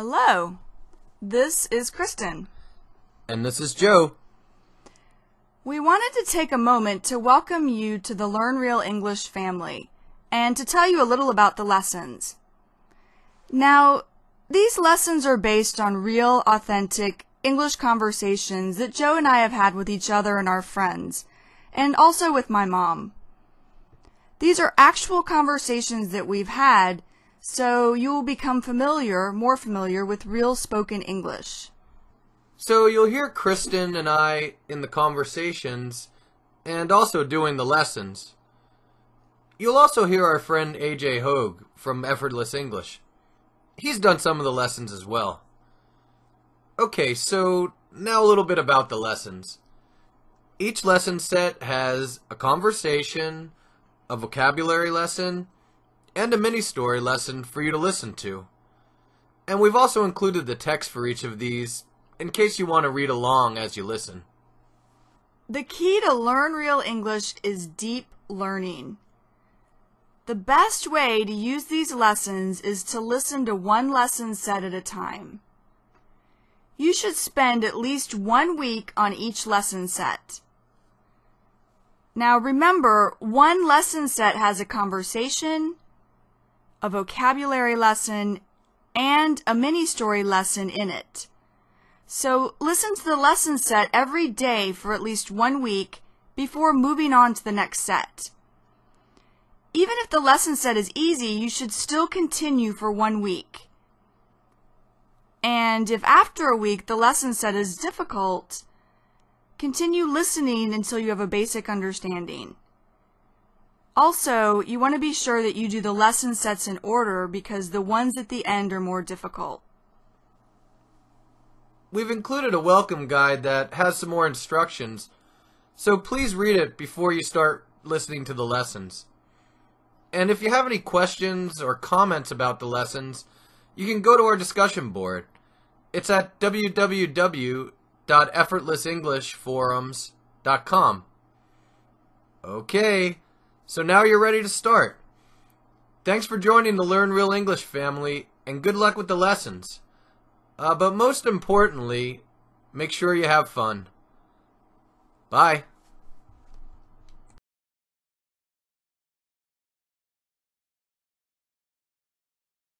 Hello, this is Kristen. And this is Joe. We wanted to take a moment to welcome you to the Learn Real English family and to tell you a little about the lessons. Now, these lessons are based on real, authentic English conversations that Joe and I have had with each other and our friends, and also with my mom. These are actual conversations that we've had, so you will become familiar, more familiar with real spoken English. So you'll hear Kristen and I in the conversations and also doing the lessons. You'll also hear our friend AJ Hoge from Effortless English. He's done some of the lessons as well. Okay, so now a little bit about the lessons. Each lesson set has a conversation, a vocabulary lesson, and a mini story lesson for you to listen to. And we've also included the text for each of these in case you want to read along as you listen. The key to learn real English is deep learning. The best way to use these lessons is to listen to one lesson set at a time. You should spend at least one week on each lesson set. Now remember, one lesson set has a conversation, a vocabulary lesson, and a mini story lesson in it. So listen to the lesson set every day for at least one week before moving on to the next set. Even if the lesson set is easy, you should still continue for one week. And if after a week the lesson set is difficult, Continue listening until you have a basic understanding. Also, you want to be sure that you do the lesson sets in order because the ones at the end are more difficult. We've included a welcome guide that has some more instructions, so please read it before you start listening to the lessons. And if you have any questions or comments about the lessons, you can go to our discussion board. It's at www.effortlessenglishforums.com. Okay, so now you're ready to start. Thanks for joining the Learn Real English family, and good luck with the lessons. Uh, but most importantly, make sure you have fun. Bye.